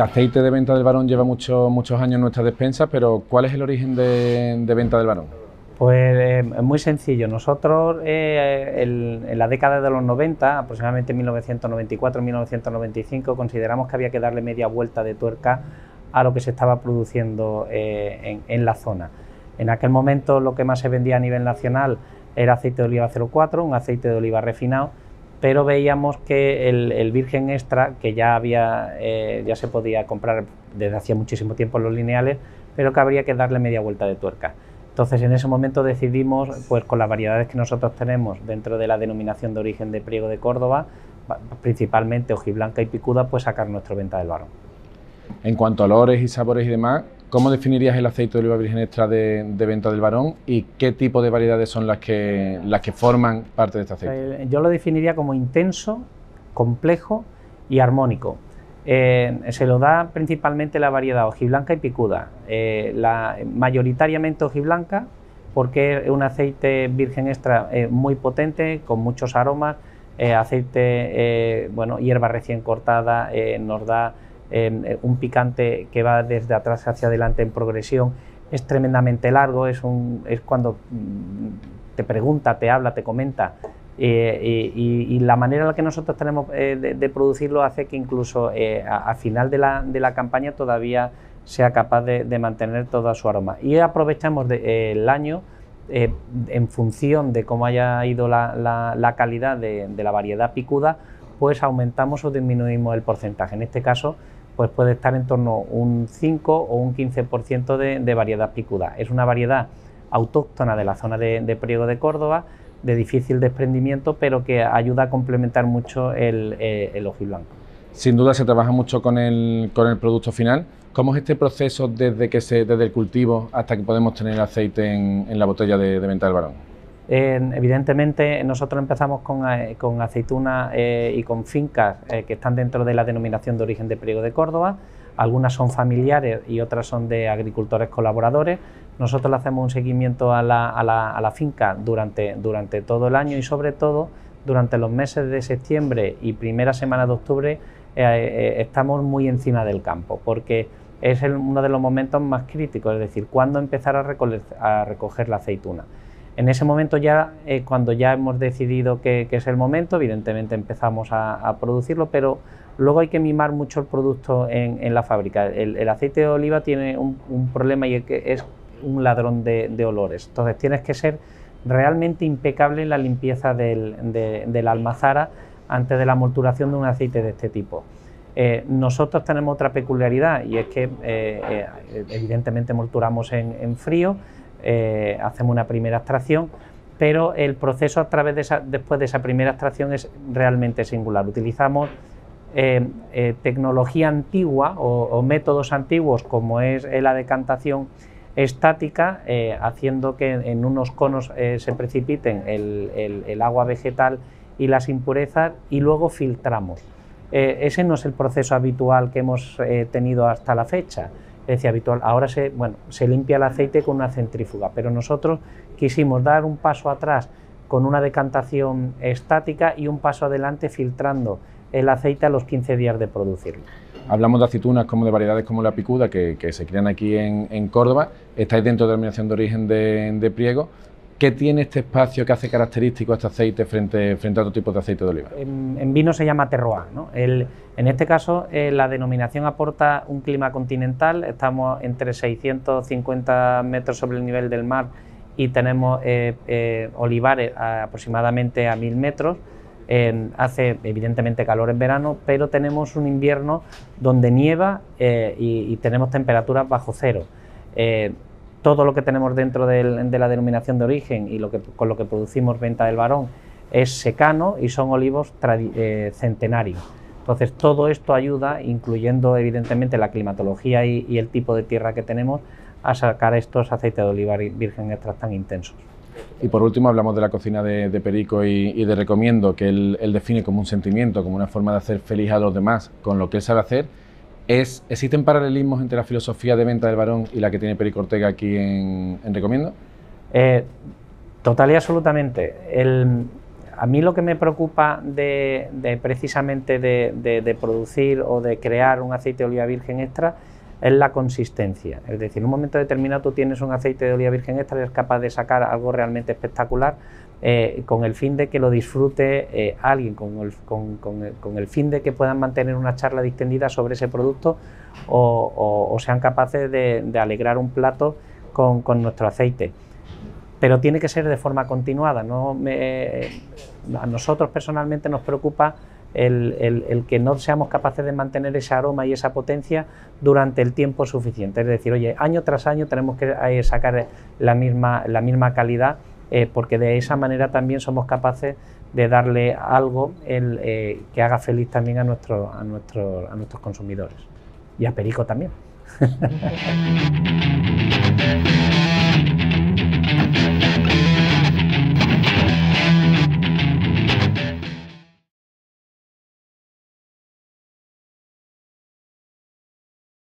El aceite de venta del varón lleva muchos años en nuestra despensa, pero ¿cuál es el origen de, venta del varón? Pues eh, muy sencillo. Nosotros eh, en la década de los 90, aproximadamente 1994-1995, consideramos que había que darle media vuelta de tuerca a lo que se estaba produciendo en, en, la zona. En aquel momento lo que más se vendía a nivel nacional era aceite de oliva 04, un aceite de oliva refinado, pero veíamos que el, virgen extra, que ya, había, eh, ya se podía comprar desde hacía muchísimo tiempo en los lineales, pero que habría que darle media vuelta de tuerca. Entonces en ese momento decidimos, pues con las variedades que nosotros tenemos dentro de la denominación de origen de Priego de Córdoba, principalmente hojiblanca y picuda, pues sacar nuestro venta del varón. En cuanto a olores y sabores y demás, ¿cómo definirías el aceite de oliva virgen extra de, venta del varón y qué tipo de variedades son las que, las que forman parte de este aceite? Eh, yo lo definiría como intenso, complejo y armónico. Eh, se lo da principalmente la variedad hojiblanca y picuda, eh, mayoritariamente hojiblanca porque es un aceite virgen extra muy potente, con muchos aromas, aceite, bueno, hierba recién cortada, nos da eh, un picante que va desde atrás hacia adelante en progresión, es tremendamente largo, es, un, es cuando mm, te pregunta, te habla, te comenta. Eh, y, la manera en la que nosotros tenemos eh, de, producirlo hace que incluso a, final de la, de la, campaña todavía sea capaz de, mantener todo su aroma. Y aprovechamos el año en función de cómo haya ido la, la calidad de, la variedad picuda, pues aumentamos o disminuimos el porcentaje. En este caso, pues puede estar en torno a un 5 o un 15% de, variedad picuda. Es una variedad autóctona de la zona de, Priego de Córdoba, de difícil desprendimiento, pero que ayuda a complementar mucho el, eh, el ojiblanco. Sin duda se trabaja mucho con el, con el producto final. ¿Cómo es este proceso desde, que desde el cultivo hasta que podemos tener el aceite en, la botella de, de venta del varón? Evidentemente nosotros empezamos con, eh, con aceituna eh, y con fincas eh, que están dentro de la denominación de origen de Priego de Córdoba, algunas son familiares y otras son de agricultores colaboradores. Nosotros le hacemos un seguimiento a la, finca durante, todo el año y sobre todo durante los meses de septiembre y primera semana de octubre estamos muy encima del campo porque es uno de los momentos más críticos, es decir, cuándo empezar a recoger la aceituna. En ese momento ya, eh, cuando ya hemos decidido que, es el momento, evidentemente empezamos a, producirlo, pero luego hay que mimar mucho el producto en, la fábrica. El, aceite de oliva tiene un, problema y es que es un ladrón de, olores. Entonces tienes que ser realmente impecable en la limpieza de, la almazara antes de la molturación de un aceite de este tipo. Eh, nosotros tenemos otra peculiaridad y es que eh, evidentemente molturamos en frío, eh, hacemos una primera extracción, pero el proceso a través de esa, después de esa primera extracción es realmente singular. Utilizamos eh, eh, tecnología antigua o, métodos antiguos como es la decantación estática, haciendo que en unos conos se precipiten el, agua vegetal y las impurezas y luego filtramos. ese no es el proceso habitual que hemos tenido hasta la fecha decía habitual. Ahora se, bueno, se limpia el aceite con una centrífuga, pero nosotros quisimos dar un paso atrás con una decantación estática y un paso adelante filtrando el aceite a los 15 días de producirlo. Hablamos de aceitunas como de variedades como la picuda que, se crían aquí en, Córdoba. Estáis dentro de la denominación de origen de Priego. ¿Qué tiene este espacio que hace característico a este aceite frente, a otro tipo de aceite de oliva? En, vino se llama terroir. en este caso, eh, la denominación aporta un clima continental. Estamos entre 650 metros sobre el nivel del mar y tenemos eh, eh, olivares aproximadamente a 1000 metros. hace evidentemente calor en verano, pero tenemos un invierno donde nieva y, tenemos temperaturas bajo cero todo lo que tenemos dentro de la denominación de origen y lo que, con lo que producimos venta del varón es secano y son olivos eh, centenarios. Entonces todo esto ayuda, incluyendo evidentemente la climatología y, el tipo de tierra que tenemos, a sacar estos aceites de oliva virgen extras tan intensos. Y por último hablamos de la cocina de, Perico y, de Recomiendo, que él, él, define como un sentimiento, como una forma de hacer feliz a los demás con lo que él sabe hacer ¿Existen paralelismos entre la filosofía de venta del varón y la que tiene Perico Ortega aquí en, Recomiendo? Eh, total y absolutamente. a mí lo que me preocupa de, precisamente de, producir o de crear un aceite de oliva virgen extra es la consistencia. Es decir, en un momento determinado tú tienes un aceite de oliva virgen extra y eres capaz de sacar algo realmente espectacular eh, con el fin de que lo disfrute eh, alguien, con el, fin de que puedan mantener una charla distendida sobre ese producto o, sean capaces de, alegrar un plato con, nuestro aceite. Pero tiene que ser de forma continuada. a nosotros personalmente nos preocupa el, que no seamos capaces de mantener ese aroma y esa potencia durante el tiempo suficiente. Es decir, oye, año tras año tenemos que eh, sacar la misma calidad eh, porque de esa manera también somos capaces de darle algo eh, que haga feliz también a, a, a nuestros consumidores y a Perico también.